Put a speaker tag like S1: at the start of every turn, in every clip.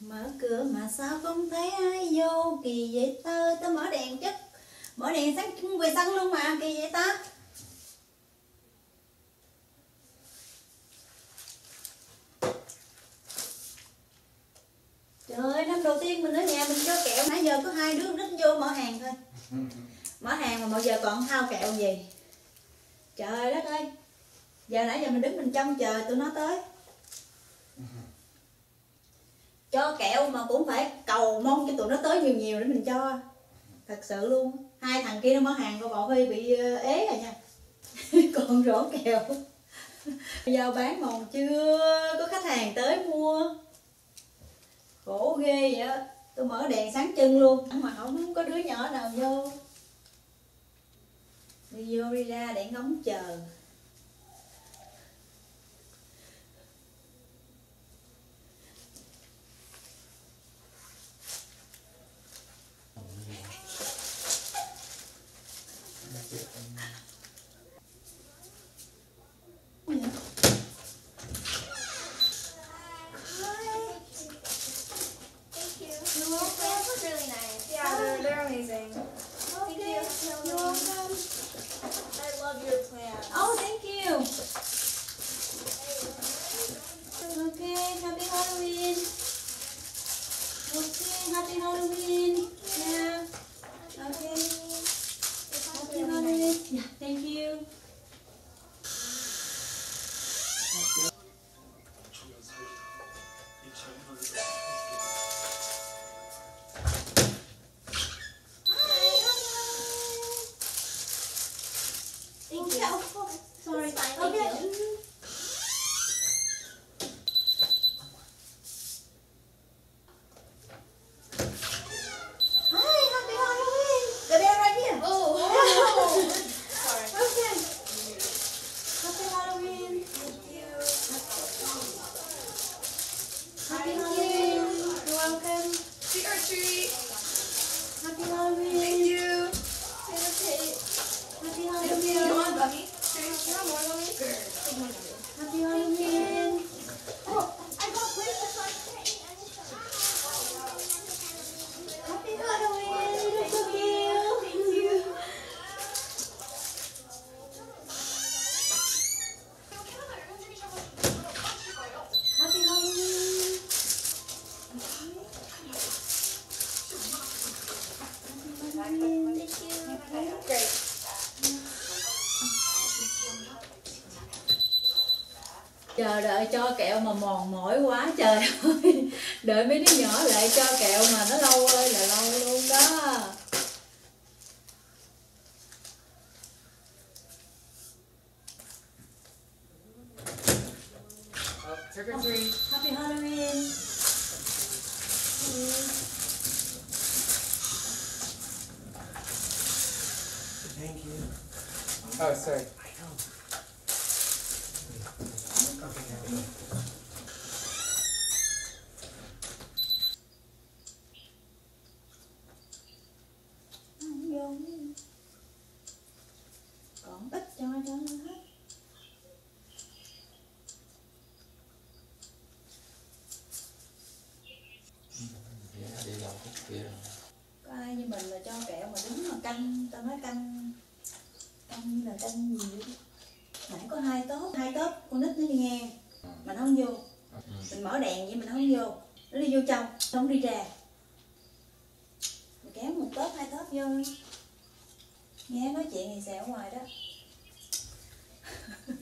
S1: mở cửa mà sao không thấy ai vô? Kỳ vậy ta ta mở đèn chứ. Mở đèn sáng về sân luôn mà kỳ vậy ta trời ơi năm đầu tiên mình ở nhà mình cho kẹo nãy giờ có hai đứa đít vô mở hàng thôi. Mở hàng mà bây giờ còn thao kẹo gì? Trời đất ơi giờ nãy giờ mình đứng mình trông chờ tụi nó tới cho kẹo mà cũng phải cầu mong cho tụi nó tới nhiều nhiều để mình cho. Thật sự luôn. Hai thằng kia nó mở hàng của bọn huy bị ờ, ế rồi nha. Còn rổ kẹo. Giao bán mòn chưa có khách hàng tới mua. Khổ ghê vậy á. Tôi mở đèn sáng chân luôn. Mà không có đứa nhỏ nào vô. Đi vô đi ra để ngóng chờ. Happy Halloween. Yeah. Okay, happy Halloween. Yeah, thank you.
S2: Thank you.
S1: Okay, of course. Sorry.
S2: It's fine, thank
S1: Okay. Halloween.
S3: want bunny? Seriously, you want more bunny?
S1: Happy Halloween.
S2: Oh, I got bracelets so I can't eat anything.
S1: Happy Halloween. That's so cute. Thank you. Happy Halloween. Happy Halloween.
S3: Great.
S1: Chờ đợi cho kẹo mà mòn mỏi quá trời ơi đợi mấy đứa nhỏ lại cho kẹo mà nó lâu ơi là lâu luôn đó. Happy Halloween
S4: Thank you. Oh, sorry.
S1: Không vô còn ít cho cho nó hết có ai như mình là cho kẹo mà đứng mà canh? Tao nói canh. Canh như là canh gì nãy có hai tốp. Hai tốp, con nít nó đi ngang. Mà nó không vô. Mình mở đèn vậy mà nó không vô. Nó đi vô trong, nó không đi ra. Mình kéo một tốp, hai tốp vô. Nghe nói chuyện thì xẻo ngoài đó.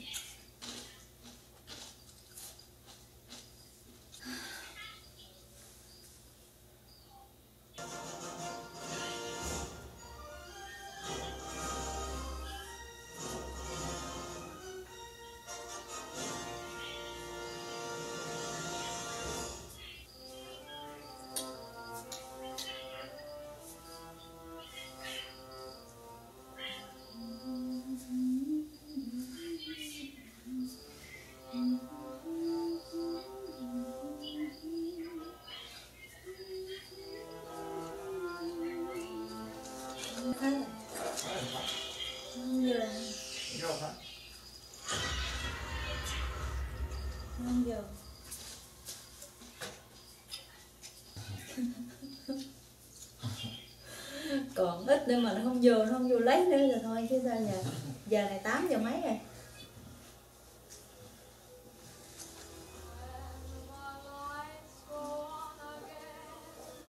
S1: Hết rồi. Như là không còn ít nữa mà nó không vô, nó không vô lấy nữa rồi thôi, chứ sao giờ giờ này 8 giờ mấy rồi